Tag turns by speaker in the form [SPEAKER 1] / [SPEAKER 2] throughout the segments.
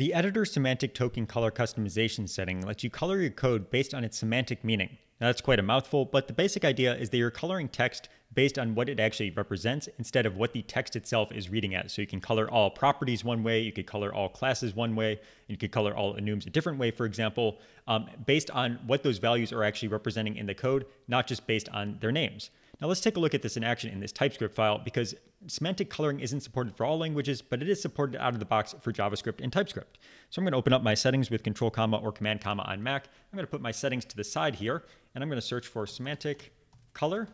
[SPEAKER 1] The editor semantic token color customization setting lets you color your code based on its semantic meaning. Now, that's quite a mouthful, but the basic idea is that you're coloring text based on what it actually represents instead of what the text itself is reading as. So you can color all properties one way, you could color all classes one way, and you could color all enums a different way, for example, um, based on what those values are actually representing in the code, not just based on their names. Now let's take a look at this in action in this TypeScript file because semantic coloring isn't supported for all languages, but it is supported out of the box for JavaScript and TypeScript. So I'm going to open up my settings with Control comma or Command comma on Mac. I'm going to put my settings to the side here, and I'm going to search for semantic color.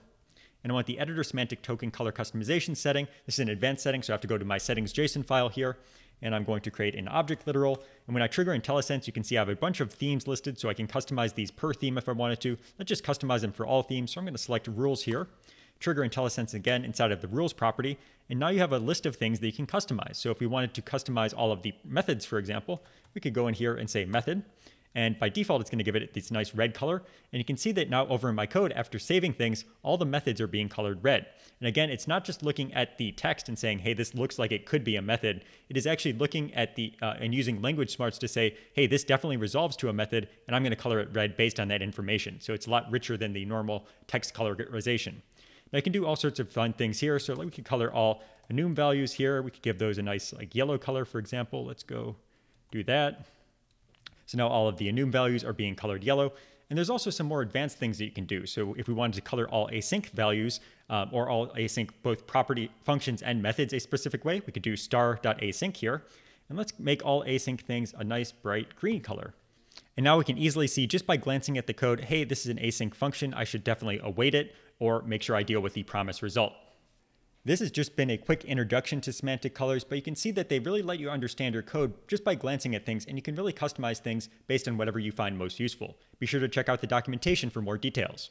[SPEAKER 1] And I want the editor semantic token color customization setting. This is an advanced setting, so I have to go to my settings JSON file here and I'm going to create an object literal. And when I trigger IntelliSense, you can see I have a bunch of themes listed, so I can customize these per theme if I wanted to. Let's just customize them for all themes. So I'm going to select rules here, trigger IntelliSense again inside of the rules property, and now you have a list of things that you can customize. So if we wanted to customize all of the methods, for example, we could go in here and say method, and by default, it's going to give it this nice red color. And you can see that now over in my code, after saving things, all the methods are being colored red. And again, it's not just looking at the text and saying, hey, this looks like it could be a method. It is actually looking at the, uh, and using language smarts to say, hey, this definitely resolves to a method, and I'm going to color it red based on that information. So it's a lot richer than the normal text colorization. Now I can do all sorts of fun things here. So we could color all enum values here. We could give those a nice like yellow color, for example. Let's go do that. So now all of the enum values are being colored yellow. And there's also some more advanced things that you can do. So if we wanted to color all async values um, or all async both property functions and methods a specific way, we could do star.async here. And let's make all async things a nice bright green color. And now we can easily see just by glancing at the code, hey, this is an async function. I should definitely await it or make sure I deal with the promise result. This has just been a quick introduction to semantic colors, but you can see that they really let you understand your code just by glancing at things, and you can really customize things based on whatever you find most useful. Be sure to check out the documentation for more details.